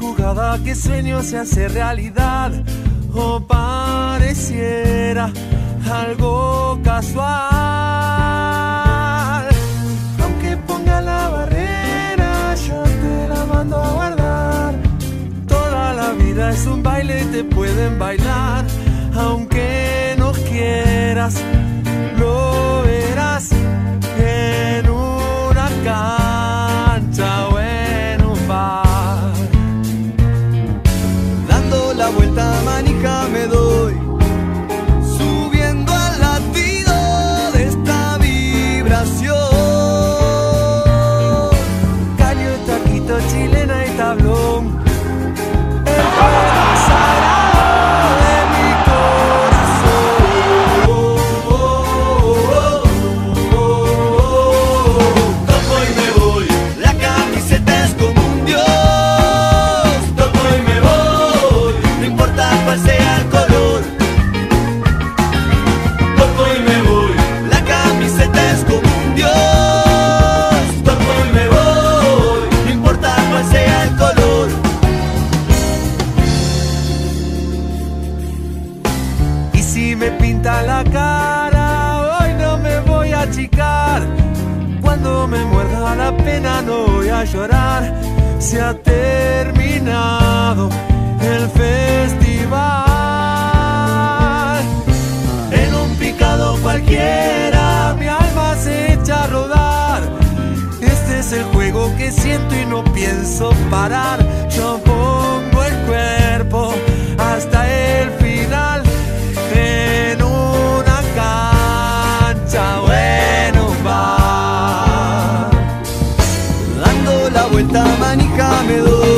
jugada que sueño se hace realidad o pareciera algo casual. Aunque ponga la barrera, yo te la mando a guardar. Toda la vida es un baile, te pueden bailar. Aunque no quieras, lo verás en una cancha vuelta me pinta la cara, hoy no me voy a achicar. Cuando me muerda la pena, no voy a llorar. Se ha terminado el festival. En un picado cualquiera, mi alma se echa a rodar. Este es el juego que siento y no pienso parar. La vuelta manija me doy